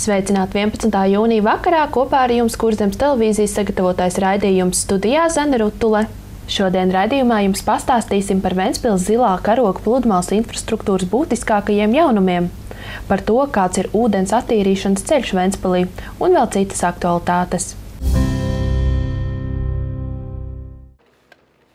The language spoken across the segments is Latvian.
Sveicināt 11. jūnija vakarā kopā ar jums Kurzems televīzijas sagatavotais raidījums studijā Zana Rutule. Šodien raidījumā jums pastāstīsim par Ventspils zilā karoga pludmales infrastruktūras būtiskākajiem jaunumiem, par to, kāds ir ūdens attīrīšanas ceļš Ventspilī un vēl citas aktualitātes.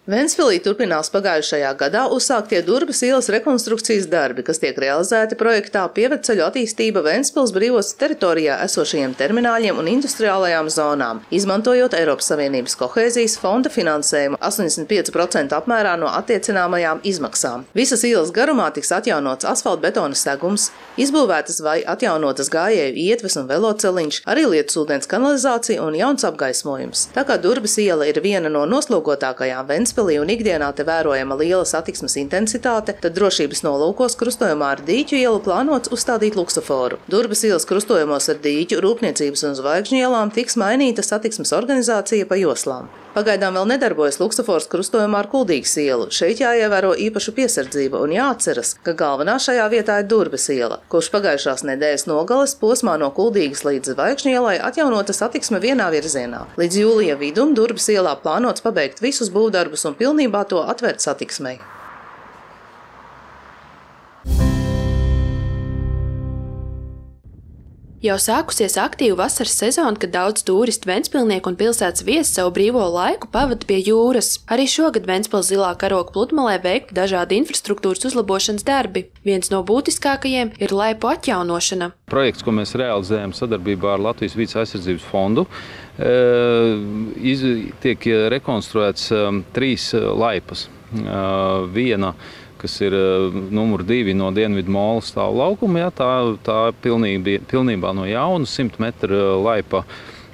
Ventspilī turpinās pagājušajā gadā uzsāktie Durbas ielas rekonstrukcijas darbi, kas tiek realizēti projektā Pievedceļu attīstība Ventspils brīvos teritorijā esošajiem termināļiem un industriālajām zonām, izmantojot Eiropas Savienības kohēzijas fonda finansējumu 85% apmērā no attiecināmajām izmaksām. Visas ielas garumā tiks atjaunots asfaltbetona segums, izbūvētas vai atjaunotas gājēju ietves un veloceliņš, arī lietusūdens kanalizācija un jauns apgaismojums. Tā kā Durbas iela ir viena no noslogotākajām Ventspils Ventspilī un ikdienā te vērojama liela satiksmes intensitāte, tad drošības nolūkos krustojumā ar dīķu ielu plānots uzstādīt luksuforu. Durbas ielas krustojumos ar dīķu, rūpniecības un zvaigžņu ielām tiks mainīta satiksmes organizācija pa joslām. Pagaidām vēl nedarbojas luksofors krustojumā ar Kuldīgas ielu. Šeit jāievēro īpaša piesardzība un jāatceras, ka galvenā šajā vietā ir Durbes iela, kurš pagājušās nedēļas nogales posmā no Kuldīgas līdz Zvaigžņu ielai atjaunota satiksme vienā virzienā. Līdz jūlija vidum Durbes ielā plānots pabeigt visus būvdarbus un pilnībā to atvērt satiksmei. Jau sākusies aktīva vasaras sezona, kad daudz turistu, ventspilnieku un pilsētas viesi savu brīvo laiku pavada pie jūras. Arī šogad Ventspils zilā karoga pludmalē veikti dažādi infrastruktūras uzlabošanas darbi. Viens no būtiskākajiem ir laipu atjaunošana. Projekts, ko mēs realizējam sadarbībā ar Latvijas vidas aizsardzības fondu, iz, tiek rekonstruēts eh, trīs laipas. Viena kas ir eh, numur divi no dienvidu mola stāvu laukuma. Ja, tā tā pilnībā, pilnībā no jauna 100 metru laipa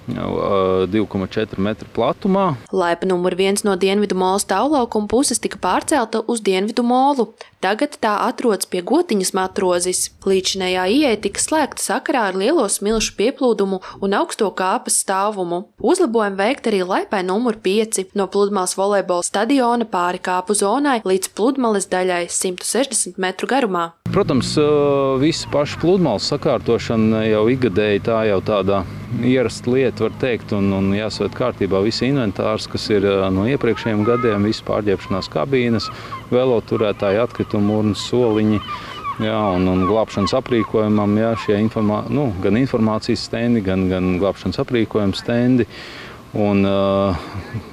2,4 metru platumā. Laipa numur viens no dienvidu mola stāvlaukuma puses tika pārcelta uz dienvidu molu. Tagad tā atrodas pie gotiņas matrozes. Līdzinējā ieeja tika slēgta sakarā ar lielo smilšu pieplūdumu un augsto kāpas stāvumu. Uzlabojumi veikti arī laipai numur 5 no pludmales volejbola stadiona pāri kāpu zonai līdz pludmales daļai 160 metru garumā. Protams, visa paša pludmales sakārtošana jau ikgadēji tā jau tāda ierasta lieta, var teikt, un, un jāsaved kārtībā visi inventārs, kas ir no iepriekšējiem gadiem, visas pārģērbšanās kabīnes, veloturētāji, atkritumu urnas, soliņi. Jā, un, un glābšanas aprīkojumam, jā, informā, nu, gan informācijas stendi, gan, gan glābšanas aprīkojuma stendi. Un uh,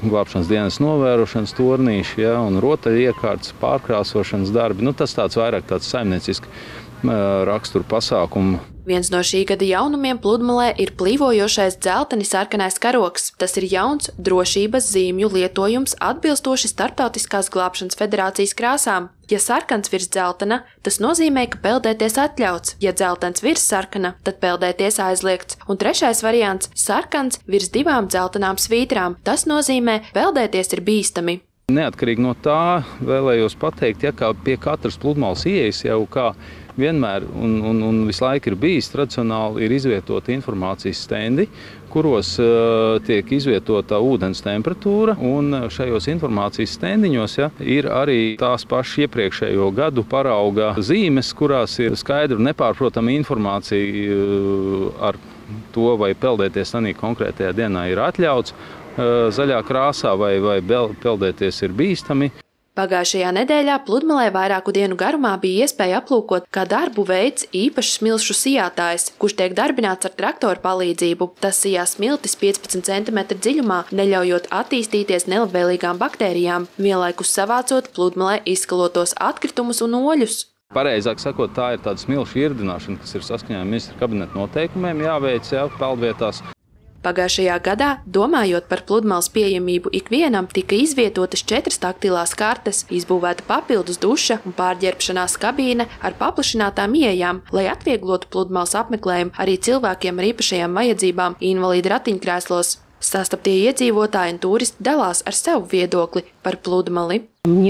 glābšanas dienas novērošanas turnīši, ja, un rotaļiekārtas, pārkrāsošanas darbi. Nu, tas tāds vairāk tāds saimniecisks rakstura pasākums. Viens no šī gada jaunumiem pludmalē ir plīvojošais dzelteni sarkanais karoks. Tas ir jauns drošības zīmju lietojums atbilstoši Startautiskās glābšanas federācijas krāsām. Ja sarkans virs dzeltena, tas nozīmē, ka peldēties atļauts. Ja dzeltens virs sarkana, tad peldēties aizliegts. Un trešais variants - sarkans virs divām dzeltenām svītrām. Tas nozīmē, peldēties ir bīstami. Neatkarīgi no tā, vēlējos pateikt, ja kā pie katras pludmales ieejas jau kā vienmēr un, un, un visu laiku ir bijis tradicionāli, ir izvietoti informācijas stendi, kuros uh, tiek izvietota ūdens temperatūra. Šajos informācijas stendiņos ja, ir arī tās pašas iepriekšējo gadu parauga zīmes, kurās ir skaidra un nepārprotama informācija uh, ar to, vai peldēties tādā konkrētajā dienā ir atļauts zaļā krāsā vai, vai peldēties ir bīstami. Pagājušajā nedēļā pludmalē vairāku dienu garumā bija iespēja aplūkot, kā darbu veids īpašs smilšu sijātājs, kurš tiek darbināts ar traktoru palīdzību. Tas sijā smiltis 15 cm dziļumā, neļaujot attīstīties nelabvēlīgām baktērijām, vienlaikus savācot pludmalē izskalotos atkritumus un oļus. Pareizāk sakot, tā ir tāda smilšu irdināšana, kas ir saskaņā ar ministra kabineta noteikumiem jāveic jā, peldvietās. Pagājušajā gadā, domājot par pludmales pieejamību ikvienam, tika izvietotas četras taktilās kartes, izbūvēta papildus duša un pārģērbšanās kabīne ar paplašinātām ieejām, lai atvieglotu pludmales apmeklējumu arī cilvēkiem ar īpašajām vajadzībām invalīdu ratiņkrēslos. Sastaptie iedzīvotāji un turisti dalās ar savu viedokli par pludmali. Man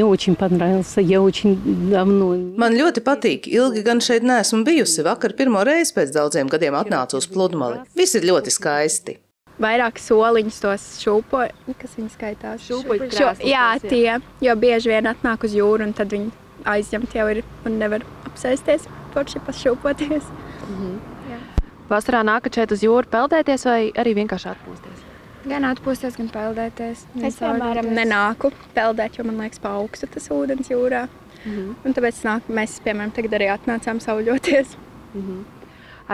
ļoti patīk. Ilgi gan šeit neesmu bijusi. Vakar pirmo reizi pēc daudziem gadiem atnācu uz pludmali. Viss ir ļoti skaisti. Vairāk soliņus tos šūpo, kas viņi skaitās. Šūpoļu krēslus, jā, tie, jo bieži vien atnāk uz jūru un tad viņi aizņemt jau ir un nevar apsēsties, forši pašūpoties. -hmm. Vasarā nākat šeit uz jūru peldēties vai arī vienkārši atpūsties? Gan atpūsties, gan peldēties. Es, piemēram, nenāku peldēt, jo man liekas, pa augstu tas ūdens jūrā. Mm -hmm. Un tāpēc nāk, mēs, piemēram, tagad arī atnācām sauļoties. Mm -hmm.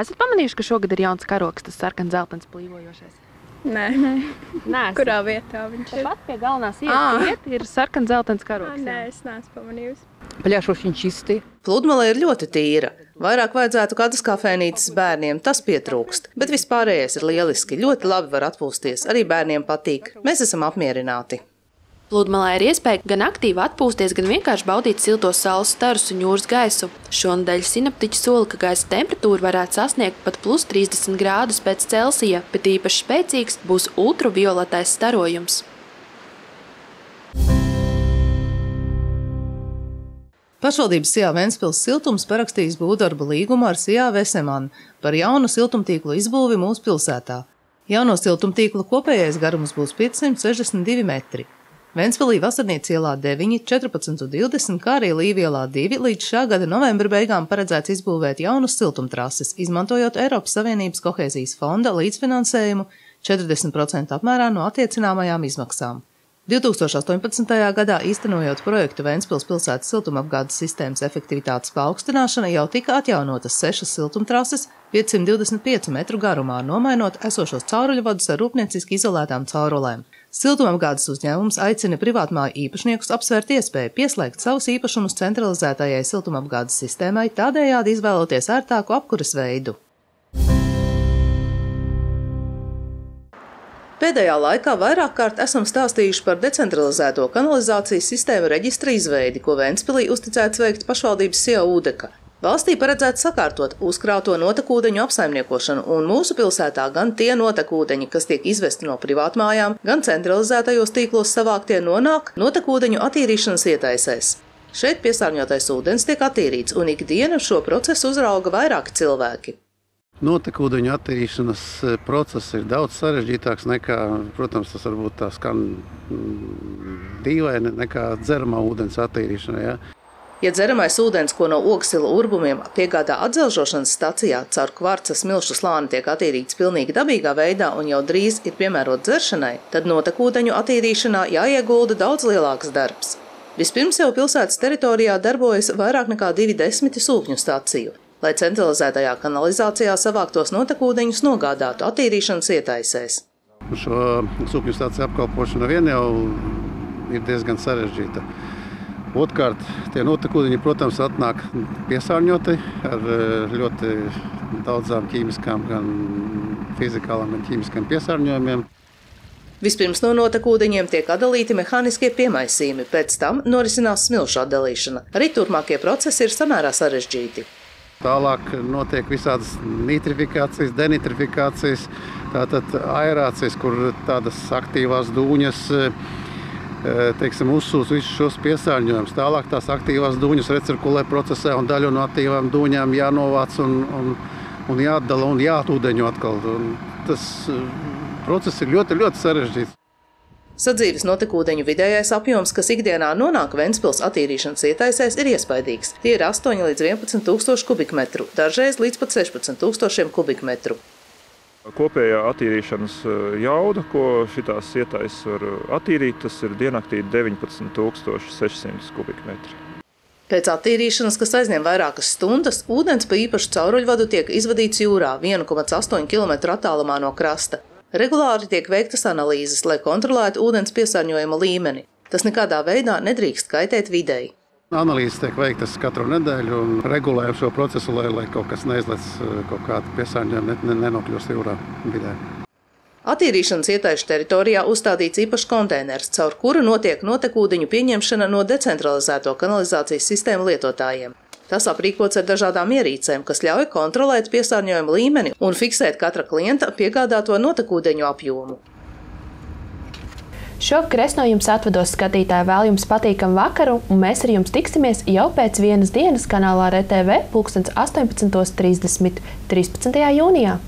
Esat pamanījuši, ka šogad ir jauns karoks, tas sarkans zeltains plīvojošais? Nē, Nē kurā vietā viņš ir? Pat pie galvenās ielas ir sarkans zeltains karoks. Nē, es neesmu pamanījusi. Pļāš ļoti čistī. Pludmale ir ļoti tīra. Vairāk vajadzētu kādas kafejnītes bērniem, tas pietrūkst. Bet vispārējais ir lieliski. Ļoti labi var atpūsties. Arī bērniem patīk. Mēs esam apmierināti. Pludmalē ir iespēja gan aktīvi atpūsties, gan vienkārši baudīt silto saules starus un jūras gaisu. Šonadēļ sinaptiķi sola, ka gaisa temperatūra varētu sasniegt pat plus 30 grādus pēc Celsija, bet īpaši spēcīgs būs ultravioletais starojums. Pašvaldības Sijā Ventspils siltums parakstījis būvdarba līgumu ar Sijā Vesemanu par jaunu siltumtīklu izbūvi mūsu pilsētā. Jauno siltumtīkla kopējais garums būs 562 metri. Ventspilī Vasarnīca ielā 9, 14 un 20, kā arī Līvielā 2 līdz šā gada novembra beigām paredzēts izbūvēt jaunas siltumtrases, izmantojot Eiropas Savienības kohēzijas fonda līdzfinansējumu 40% apmērā no attiecināmajām izmaksām. 2018. gadā īstenojot projektu Ventspils pilsētas siltumapgādes sistēmas efektivitātes paaugstināšana jau tika atjaunotas sešas siltumtrases 525 metru garumā, nomainot esošos cauruļvadus ar rūpnieciski izolētām caurulēm. Siltumapgādes uzņēmums aicina privātmāju īpašniekus apsvērt iespēju pieslēgt savus īpašumus centralizētajai siltumapgādes sistēmai, tādējādi izvēloties ērtāku apkuras veidu. Pēdējā laikā vairāk kārt esam stāstījuši par decentralizēto kanalizācijas sistēmu reģistra izveidi, ko Ventspilī uzticēts veikt pašvaldības SIA Udeka. Valstī paredzēts sakārtot uzkrāto notekūdeņu apsaimniekošanu, un mūsu pilsētā gan tie notekūdeņi, kas tiek izvesti no privātmājām, gan centralizētajos tīklos savāktie nonāk notekūdeņu attīrīšanas ietaisēs. Šeit piesārņotais ūdens tiek attīrīts, un ikdienu šo procesu uzrauga vairāki cilvēki. Notekūdeņu attīrīšanas e, process ir daudz sarežģītāks nekā, protams, tas varbūt tā skan mm, dīvaini, nekā dzeramā ūdens attīrīšana. Ja? Ja dzeramais ūdens, ko no oksila urbumiem piegādā atzelžošanas stacijā, caur kvarca smilšu slāni tiek attīrīts pilnīgi dabīgā veidā un jau drīz ir piemērots dzeršanai, tad notekūdeņu attīrīšanā jāiegulda daudz lielāks darbs. Vispirms jau pilsētas teritorijā darbojas vairāk nekā divi desmiti sūkņu staciju lai centralizētajā kanalizācijā savāktos notekūdeņus nogādātu attīrīšanas ietaisēs. Šo sūkņu stāciju apkalpošana vien jau ir diezgan sarežģīta. Otrkārt, tie notekūdeņi, protams, atnāk piesārņoti ar eh, ļoti daudzām ķīmiskām, gan fizikālām, gan ķīmiskām piesārņojumiem. Vispirms no notekūdeņiem tiek atdalīti mehāniskie piemaisījumi, pēc tam norisinās smilšu atdalīšana. Arī turpmākie procesi ir samērā sarežģīti. Tālāk notiek visādas nitrifikācijas, denitrifikācijas, tātad aerācijas, kur tādas aktīvās dūņas e, teiksim, uzsūs visus šos piesārņojumus. Tālāk tās aktīvās dūņas recirkulē procesā un daļu no aktīvām dūņām jānovāc un, un, un jāatdala un jāatūdeņo atkal. Un tas e, process ir ļoti, ļoti sarežģīts. Sadzīves notekūdeņu vidējais apjoms, kas ikdienā nonāk Ventspils attīrīšanas ietaisēs, ir iespaidīgs. Tie ir 8 līdz 11 tūkstoši kubikmetru, dažreiz līdz pat 16 tūkstošiem kubikmetru. Kopējā attīrīšanas eh, jauda, ko šīs ietaisas var attīrīt, tas ir diennaktī 19,600 kubikmetri. Pēc attīrīšanas, kas aizņem vairākas stundas, ūdens pa īpašu cauruļvadu tiek izvadīts jūrā 1,8 km attālumā no krasta. Regulāri tiek veiktas analīzes, lai kontrolētu ūdens piesārņojuma līmeni. Tas nekādā veidā nedrīkst kaitēt videi. Analīzes tiek veiktas katru nedēļu un regulējam šo procesu, lai, lai kaut kas neizlec eh, kaut kāda piesārņojuma, ne, nenokļūst jūrā vidē. Attīrīšanas ietaišu teritorijā uzstādīts īpašs konteiners, caur kuru notiek notekūdeņu pieņemšana no decentralizēto kanalizācijas sistēmu lietotājiem. Tas aprīkots ar dažādām ierīcēm, kas ļauj kontrolēt piesārņojumu līmeni un fiksēt katra klienta piegādāto notekūdeņu apjomu. Šovakar es no jums atvados skatītāji, vēl jums patīkamu vakaru, un mēs ar jums tiksimies jau pēc vienas dienas kanālā RTV 18.30. 13. jūnijā.